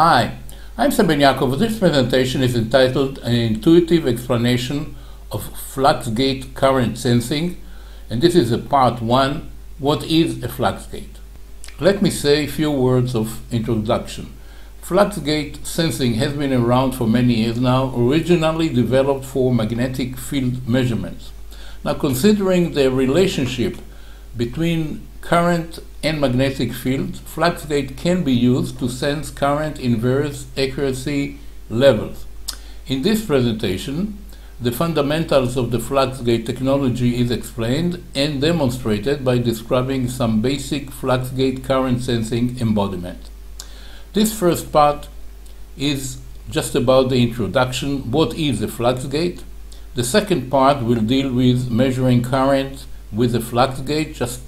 Hi, I'm Sam Ben-Yaakov. This presentation is entitled An Intuitive Explanation of Flux Gate Current Sensing, and this is a part one. What is a flux gate? Let me say a few words of introduction. Flux gate sensing has been around for many years now, originally developed for magnetic field measurements. Now, considering the relationship between current and magnetic field, flux gate can be used to sense current in various accuracy levels. In this presentation, the fundamentals of the flux gate technology is explained and demonstrated by describing some basic flux gate current sensing embodiment. This first part is just about the introduction, what is a flux gate. The second part will deal with measuring current with a flux gate, just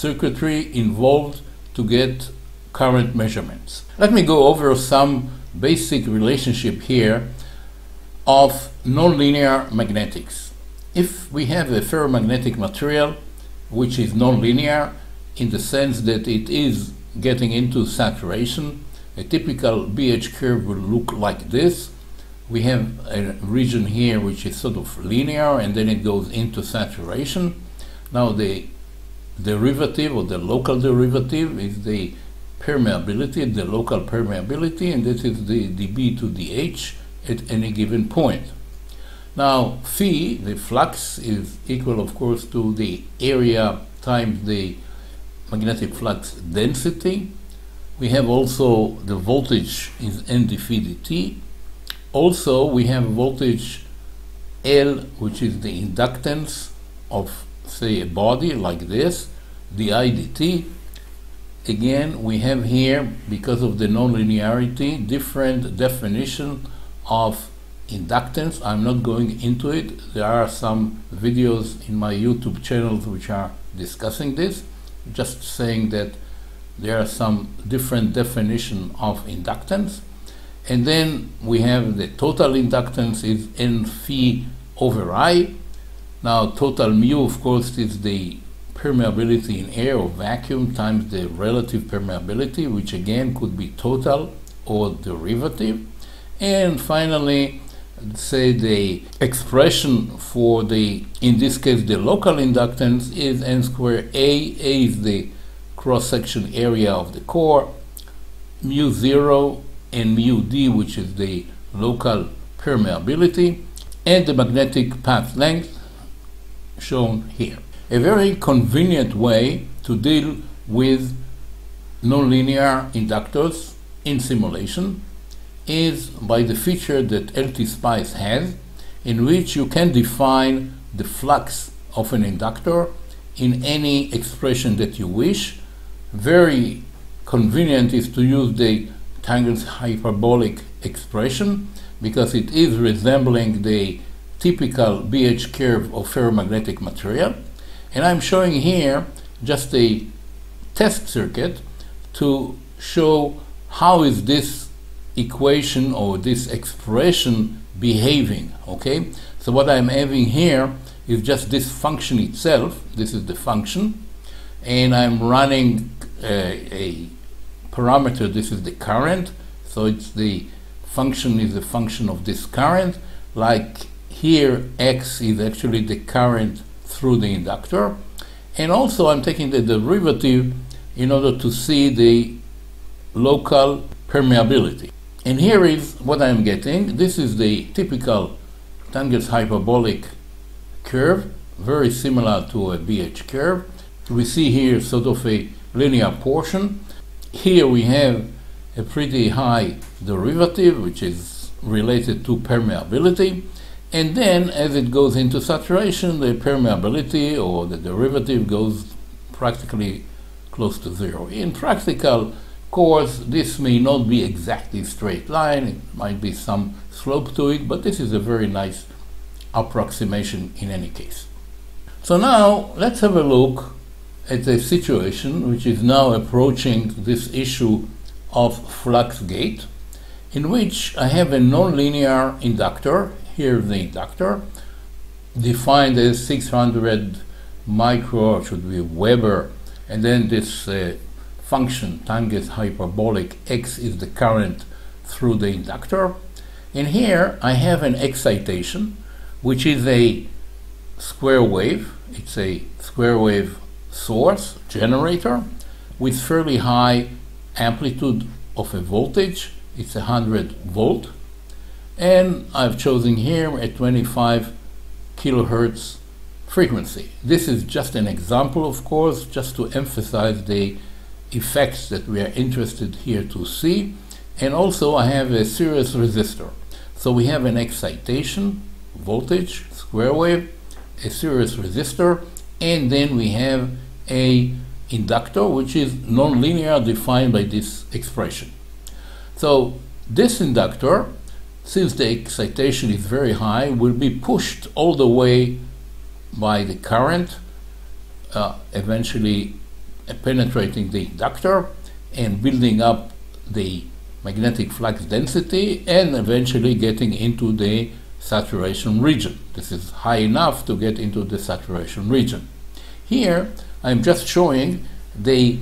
circuitry involved to get current measurements. Let me go over some basic relationship here of nonlinear magnetics. If we have a ferromagnetic material which is nonlinear in the sense that it is getting into saturation, a typical BH curve will look like this. We have a region here which is sort of linear and then it goes into saturation. Now the derivative or the local derivative is the permeability, the local permeability, and this is the dB to dH at any given point. Now, phi, the flux, is equal, of course, to the area times the magnetic flux density. We have also the voltage is N phi dt. Also, we have voltage L, which is the inductance of say a body like this, the IDT. Again, we have here, because of the nonlinearity, different definition of inductance. I'm not going into it. There are some videos in my YouTube channels which are discussing this. Just saying that there are some different definition of inductance. And then we have the total inductance is N phi over I. Now, total mu, of course, is the permeability in air or vacuum times the relative permeability, which again could be total or derivative. And finally, say the expression for the, in this case, the local inductance is n squared A. A is the cross-section area of the core, mu 0 and mu d, which is the local permeability, and the magnetic path length, shown here. A very convenient way to deal with nonlinear inductors in simulation is by the feature that LTspice has, in which you can define the flux of an inductor in any expression that you wish. Very convenient is to use the Tangens hyperbolic expression because it is resembling the typical BH curve of ferromagnetic material. And I'm showing here just a test circuit to show how is this equation or this expression behaving, okay? So what I'm having here is just this function itself. This is the function. And I'm running a, a parameter. This is the current. So it's the function is a function of this current. Like here x is actually the current through the inductor. And also I'm taking the derivative in order to see the local permeability. And here is what I'm getting. This is the typical Tangens hyperbolic curve, very similar to a BH curve. We see here sort of a linear portion. Here we have a pretty high derivative, which is related to permeability. And then as it goes into saturation, the permeability or the derivative goes practically close to zero. In practical course, this may not be exactly straight line, it might be some slope to it, but this is a very nice approximation in any case. So now let's have a look at a situation which is now approaching this issue of flux gate, in which I have a nonlinear inductor here the inductor, defined as 600 micro, should be Weber, and then this uh, function Tangens hyperbolic, x is the current through the inductor. And here I have an excitation, which is a square wave. It's a square wave source generator with fairly high amplitude of a voltage. It's 100 volt. And I've chosen here a 25 kilohertz frequency. This is just an example, of course, just to emphasize the effects that we are interested here to see. And also I have a series resistor. So we have an excitation, voltage, square wave, a series resistor, and then we have a inductor, which is nonlinear defined by this expression. So this inductor, since the excitation is very high, will be pushed all the way by the current, uh, eventually penetrating the inductor and building up the magnetic flux density and eventually getting into the saturation region. This is high enough to get into the saturation region. Here, I'm just showing the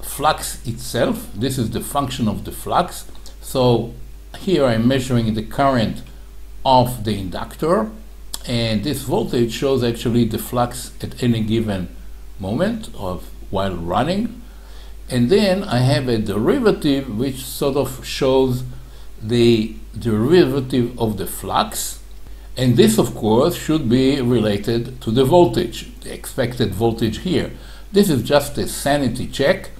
flux itself. This is the function of the flux. So here I'm measuring the current of the inductor and this voltage shows actually the flux at any given moment of while running and then I have a derivative which sort of shows the derivative of the flux. And this, of course, should be related to the voltage, the expected voltage here. This is just a sanity check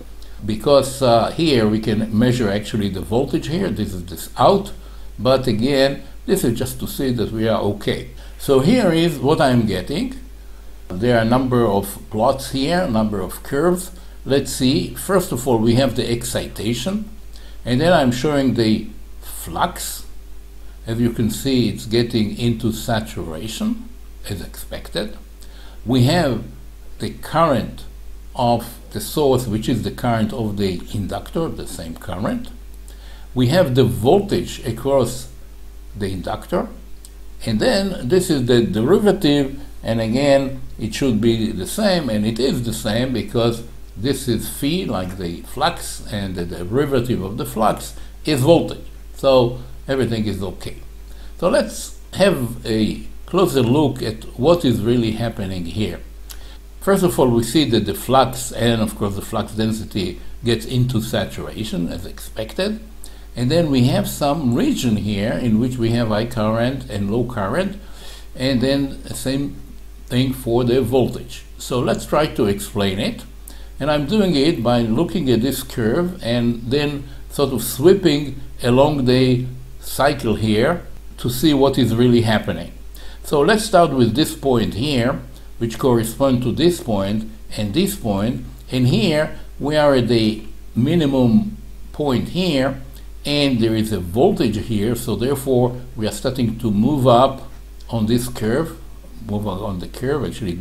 because uh, here we can measure actually the voltage here. This is this out. But again, this is just to see that we are okay. So here is what I'm getting. There are a number of plots here, number of curves. Let's see. First of all, we have the excitation. And then I'm showing the flux. As you can see, it's getting into saturation as expected. We have the current of the source, which is the current of the inductor, the same current. We have the voltage across the inductor. And then this is the derivative, and again, it should be the same, and it is the same because this is phi, like the flux, and the derivative of the flux is voltage. So everything is okay. So let's have a closer look at what is really happening here. First of all, we see that the flux and, of course, the flux density gets into saturation as expected. And then we have some region here in which we have high current and low current, and then the same thing for the voltage. So let's try to explain it. And I'm doing it by looking at this curve and then sort of sweeping along the cycle here to see what is really happening. So let's start with this point here, which correspond to this point and this. And here we are at the minimum point here, and there is a voltage here, so therefore we are starting to move up on this curve, move on the curve, actually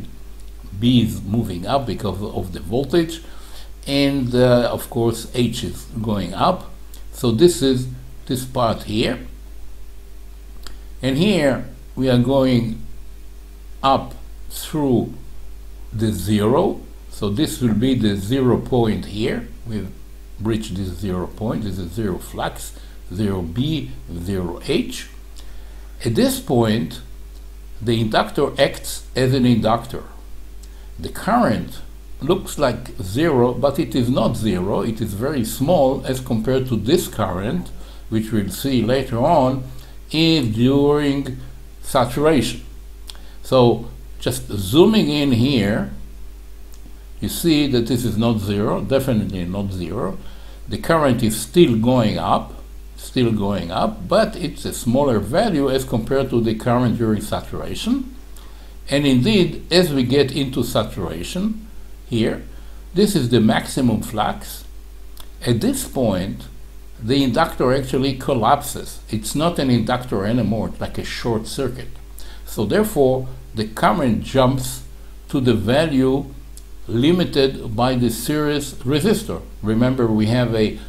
B is moving up because of the voltage, and uh, of course H is going up. So this is this part here. And here we are going up through the zero. So this will be the zero point here. We've reached this zero point. This is zero flux, zero B, zero H. At this point, the inductor acts as an inductor the current looks like zero, but it is not zero. It is very small as compared to this current, which we'll see later on, is during saturation. So just zooming in here, you see that this is not zero, definitely not zero. The current is still going up, still going up, but it's a smaller value as compared to the current during saturation. And indeed, as we get into saturation here, this is the maximum flux. At this point, the inductor actually collapses. It's not an inductor anymore, it's like a short circuit. So therefore, the current jumps to the value limited by the series resistor. Remember, we have a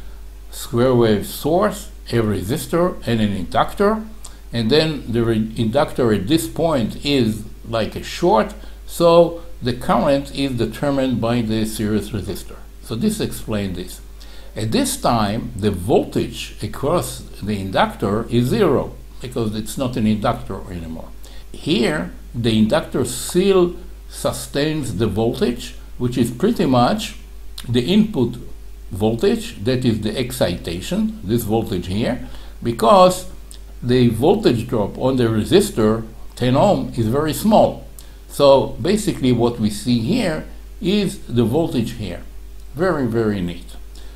square wave source, a resistor, and an inductor. And then the inductor at this point is like a short, so the current is determined by the series resistor. So this explains this. At this time, the voltage across the inductor is zero because it's not an inductor anymore. Here, the inductor still sustains the voltage, which is pretty much the input voltage, that is the excitation, this voltage here, because the voltage drop on the resistor, 10 ohm, is very small. So basically what we see here is the voltage here. Very, very neat.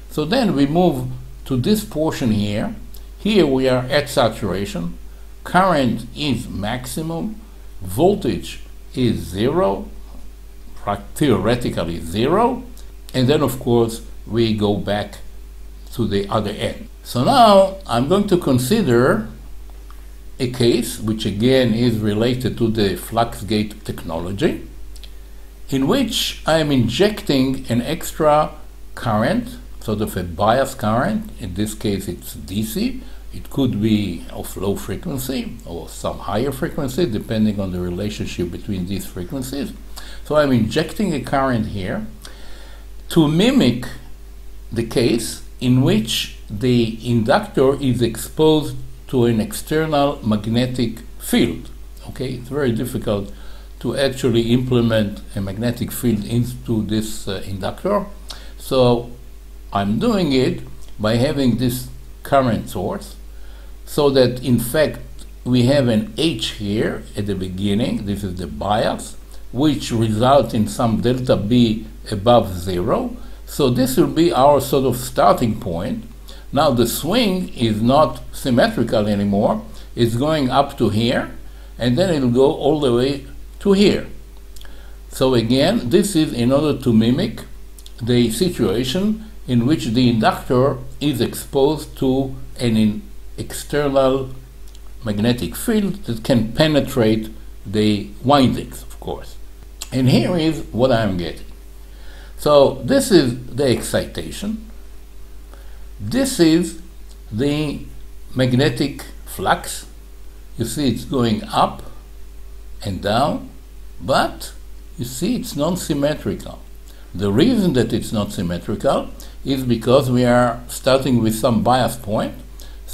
So then we move to this portion here. Here we are at saturation. Current is maximum. Voltage is zero, theoretically zero. And then of course we go back to the other end. So now I'm going to consider a case which again is related to the flux gate technology in which I am injecting an extra current, sort of a bias current. In this case, it's DC. It could be of low frequency or some higher frequency, depending on the relationship between these frequencies. So I'm injecting a current here to mimic the case in which the inductor is exposed to an external magnetic field. Okay, it's very difficult to actually implement a magnetic field into this uh, inductor. So I'm doing it by having this current source so that in fact we have an H here at the beginning, this is the bias, which results in some delta B above zero. So this will be our sort of starting point. Now the swing is not symmetrical anymore. It's going up to here, and then it'll go all the way to here. So again, this is in order to mimic the situation in which the inductor is exposed to an external magnetic field that can penetrate the windings, of course. And here is what I'm getting. So this is the excitation. This is the magnetic flux. You see it's going up and down, but you see it's non-symmetrical. The reason that it's not symmetrical is because we are starting with some bias point,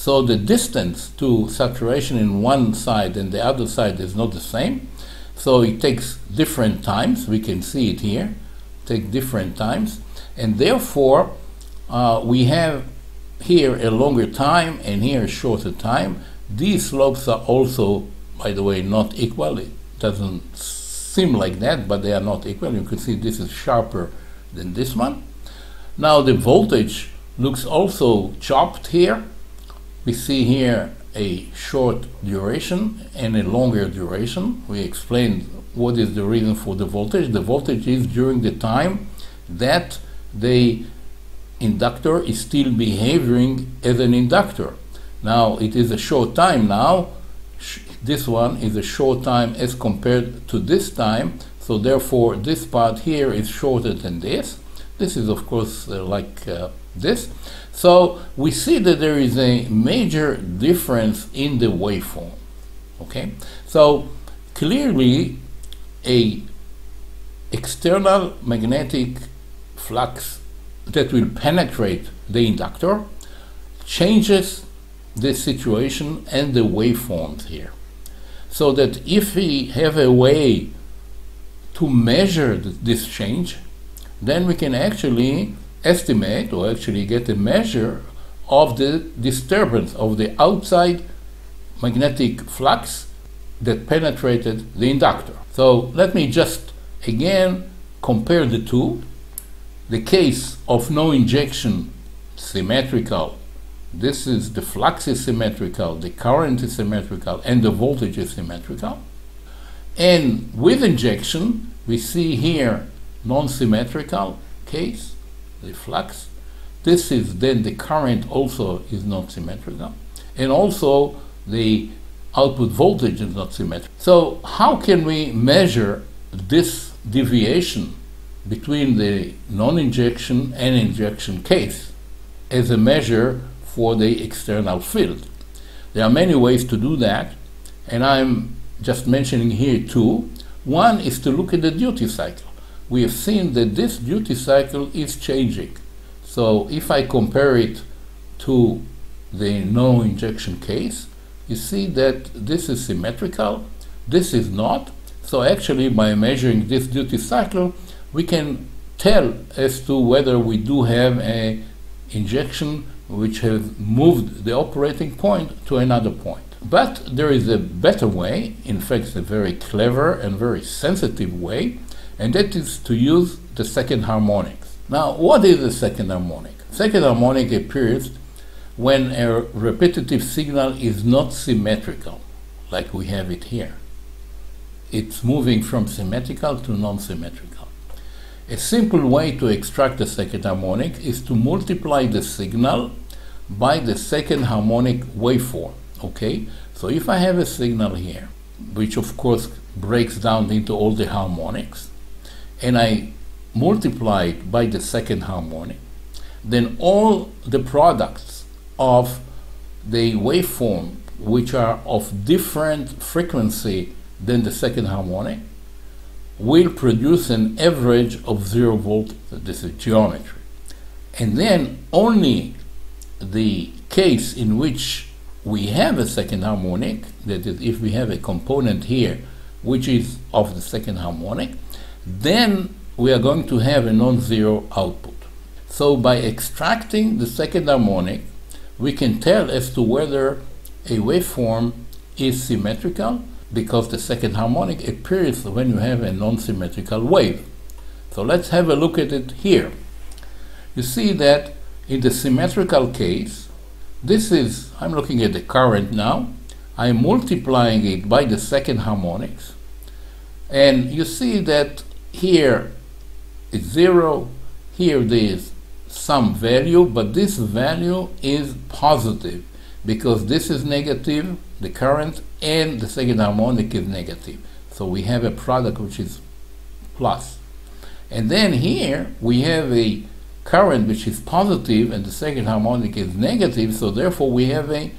so the distance to saturation in one side and the other side is not the same. So it takes different times. We can see it here. Take different times, and therefore uh, we have here a longer time and here a shorter time. These slopes are also, by the way, not equal. It doesn't seem like that, but they are not equal. You can see this is sharper than this one. Now the voltage looks also chopped here. We see here a short duration and a longer duration. We explained what is the reason for the voltage. The voltage is during the time that the inductor is still behaving as an inductor. Now it is a short time now. This one is a short time as compared to this time. So therefore this part here is shorter than this. This is of course uh, like uh, this. So we see that there is a major difference in the waveform. Okay, so clearly a external magnetic flux that will penetrate the inductor changes the situation and the waveforms here. So that if we have a way to measure this change, then we can actually estimate or actually get a measure of the disturbance of the outside magnetic flux that penetrated the inductor. So let me just again compare the two. The case of no injection symmetrical. This is the flux is symmetrical, the current is symmetrical, and the voltage is symmetrical. And with injection, we see here non-symmetrical case, the flux. This is then the current also is not symmetrical. And also the output voltage is not symmetrical. So how can we measure this deviation between the non-injection and injection case as a measure for the external field? There are many ways to do that, and I'm just mentioning here two. One is to look at the duty cycle. We have seen that this duty cycle is changing. So if I compare it to the no injection case, you see that this is symmetrical, this is not. So actually by measuring this duty cycle, we can tell as to whether we do have a injection which has moved the operating point to another point. But there is a better way, in fact, a very clever and very sensitive way, and that is to use the second harmonics. Now, what is the second harmonic? Second harmonic appears when a repetitive signal is not symmetrical, like we have it here. It's moving from symmetrical to non-symmetrical. A simple way to extract the second harmonic is to multiply the signal by the second harmonic waveform. Okay, so if I have a signal here, which of course breaks down into all the harmonics, and I multiply it by the second harmonic, then all the products of the waveform which are of different frequency than the second harmonic will produce an average of zero volt. This is geometry. And then only the case in which we have a second harmonic, that is, if we have a component here which is of the second harmonic, then we are going to have a non-zero output. So by extracting the second harmonic, we can tell as to whether a waveform is symmetrical because the second harmonic appears when you have a non-symmetrical wave. So let's have a look at it here. You see that in the symmetrical case, this is, I'm looking at the current now, I'm multiplying it by the second harmonics, and you see that here is zero, here there is some value, but this value is positive because this is negative, the current, and the second harmonic is negative. So we have a product which is plus. And then here we have a current which is positive and the second harmonic is negative, so therefore we have a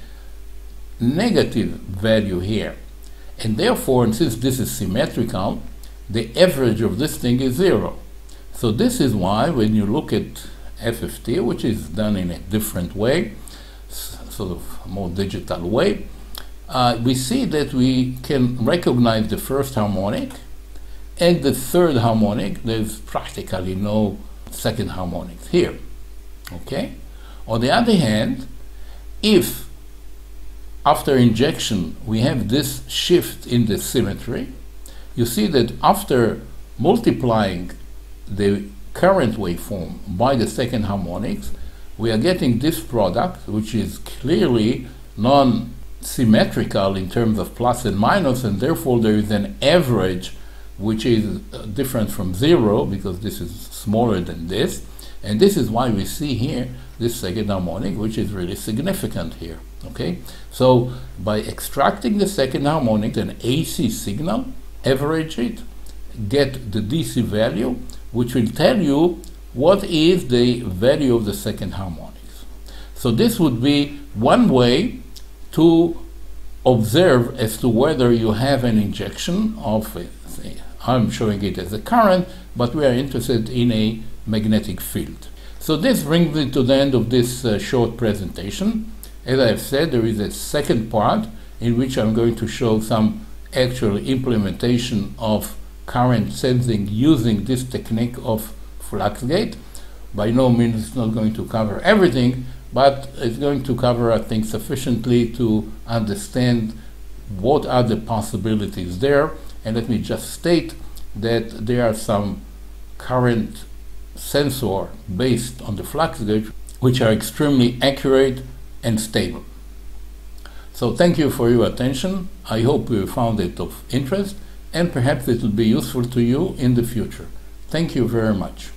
negative value here. And therefore, and since this is symmetrical, the average of this thing is zero. So this is why when you look at FFT, which is done in a different way, sort of more digital way, uh, we see that we can recognize the first harmonic and the third harmonic. There's practically no second harmonics here. Okay? On the other hand, if after injection we have this shift in the symmetry, you see that after multiplying the current waveform by the second harmonics, we are getting this product, which is clearly non-symmetrical in terms of plus and minus, and therefore there is an average which is uh, different from zero because this is smaller than this. And this is why we see here this second harmonic, which is really significant here. Okay, so by extracting the second harmonic, an AC signal, average it, get the DC value, which will tell you what is the value of the second harmonics. So this would be one way to observe as to whether you have an injection of, I'm showing it as a current, but we are interested in a magnetic field. So this brings me to the end of this uh, short presentation. As I have said, there is a second part in which I'm going to show some actual implementation of current sensing using this technique of Fluxgate. By no means it's not going to cover everything, but it's going to cover, I think, sufficiently to understand what are the possibilities there. And let me just state that there are some current sensor based on the flux gate which are extremely accurate and stable. So thank you for your attention. I hope you found it of interest and perhaps it will be useful to you in the future. Thank you very much.